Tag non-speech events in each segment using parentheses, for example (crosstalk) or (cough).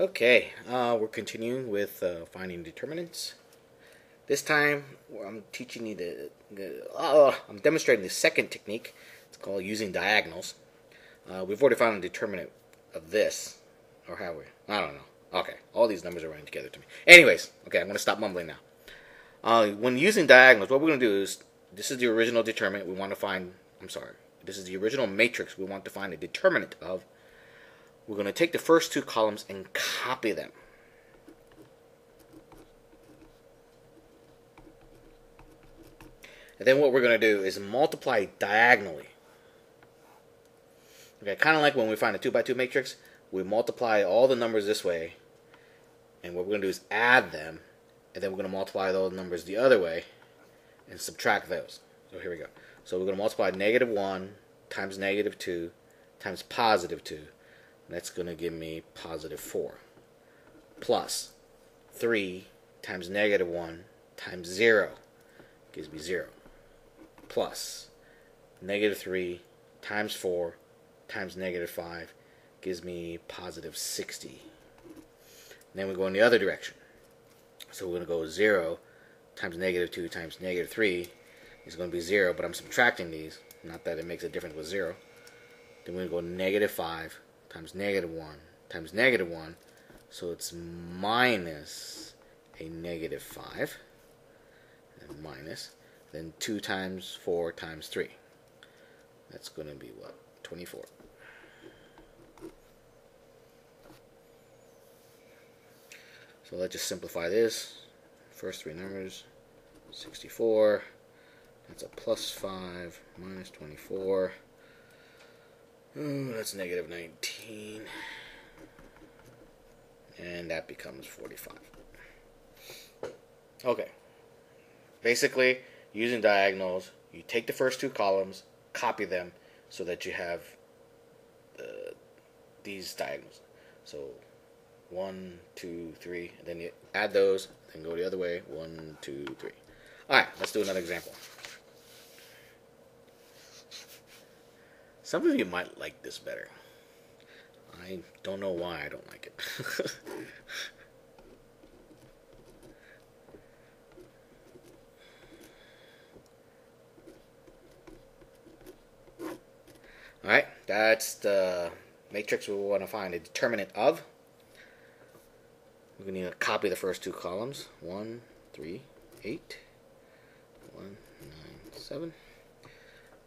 Okay, uh, we're continuing with uh, finding determinants. This time, I'm teaching you the, the uh, I'm demonstrating the second technique. It's called using diagonals. Uh, we've already found a determinant of this, or have we? I don't know. Okay, all these numbers are running together to me. Anyways, okay, I'm going to stop mumbling now. Uh, when using diagonals, what we're going to do is, this is the original determinant we want to find, I'm sorry, this is the original matrix we want to find a determinant of. We're going to take the first two columns and copy them. And then what we're going to do is multiply diagonally. Okay, kind of like when we find a 2 by 2 matrix, we multiply all the numbers this way, and what we're going to do is add them, and then we're going to multiply those numbers the other way, and subtract those. So here we go. So we're going to multiply negative 1 times negative 2 times positive 2. That's going to give me positive 4. Plus 3 times negative 1 times 0 gives me 0. Plus negative 3 times 4 times negative 5 gives me positive 60. And then we go in the other direction. So we're going to go 0 times negative 2 times negative 3 is going to be 0, but I'm subtracting these. Not that it makes a difference with 0. Then we're going to go negative 5 times negative 1 times negative 1. So it's minus a negative 5. And minus. Then 2 times 4 times 3. That's going to be what? 24. So let's just simplify this. First three numbers, 64. That's a plus 5 minus 24. Ooh, that's negative 19. And that becomes 45. Okay. Basically, using diagonals, you take the first two columns, copy them, so that you have uh, these diagonals. So one, two, three, and then you add those, then go the other way. One, two, three. All right, let's do another example. Some of you might like this better. I don't know why I don't like it. (laughs) Alright, that's the matrix we want to find a determinant of. We're going to need to copy the first two columns. 1, 3, 8, 1, 9, 7.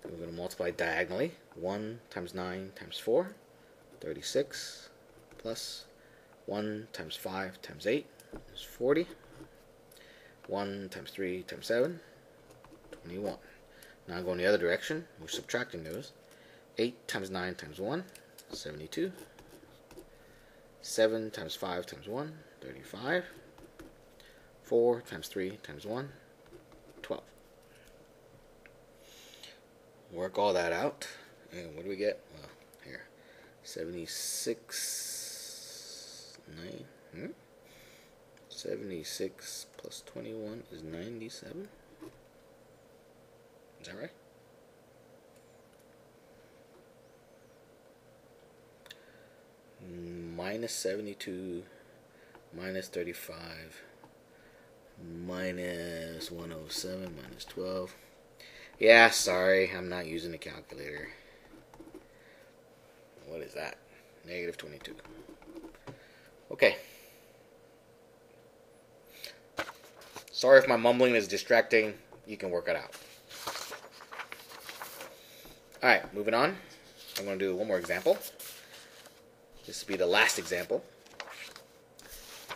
Then we're going to multiply diagonally. 1 times 9 times 4, 36, plus 1 times 5 times 8 is 40. 1 times 3 times 7, 21. Now going the other direction, we're subtracting those. 8 times 9 times 1, 72. 7 times 5 times 1, 35. 4 times 3 times 1, 12. Work all that out. And what do we get? Well, here. 76. 9. Hmm? 76 plus 21 is 97. Is that right? minus 72 minus 35 minus 107 minus 12 yeah sorry I'm not using a calculator. What is that? Negative 22 okay. Sorry if my mumbling is distracting. You can work it out. Alright moving on. I'm going to do one more example. This will be the last example.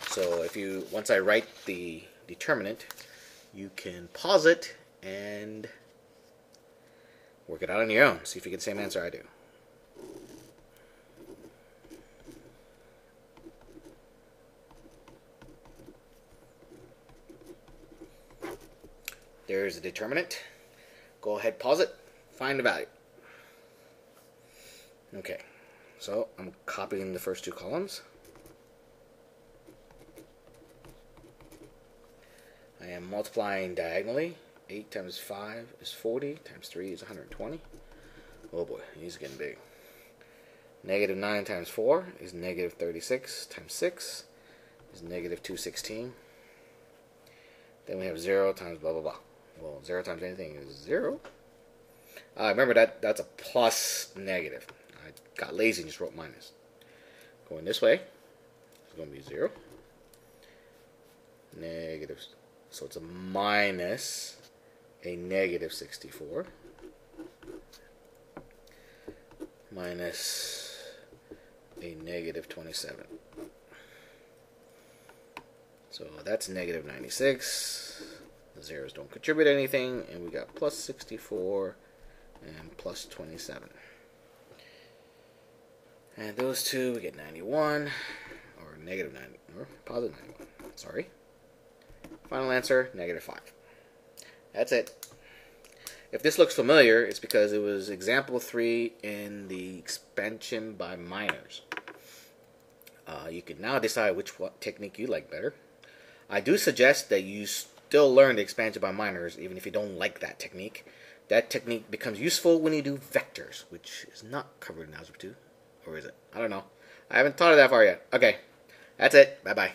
So if you, once I write the determinant, you can pause it and work it out on your own. See if you get the same answer I do. There's a determinant. Go ahead, pause it, find the value. Okay. So I'm copying the first two columns. I am multiplying diagonally. 8 times 5 is 40, times 3 is 120. Oh boy, he's getting big. Negative 9 times 4 is negative 36 times 6 is negative 216. Then we have 0 times blah blah blah. Well, 0 times anything is 0. Uh, remember that that's a plus negative. I got lazy and just wrote minus. Going this way, it's going to be 0. Negative. So it's a minus a negative 64. Minus a negative 27. So that's negative 96. The zeros don't contribute anything, and we got plus 64 and plus 27. And those two, we get 91, or negative 90, or positive 91. Sorry. Final answer, negative 5. That's it. If this looks familiar, it's because it was example 3 in the expansion by minors. Uh, you can now decide which technique you like better. I do suggest that you still learn the expansion by minors, even if you don't like that technique. That technique becomes useful when you do vectors, which is not covered in Algebra 2. Or is it? I don't know. I haven't thought of that far yet. Okay. That's it. Bye-bye.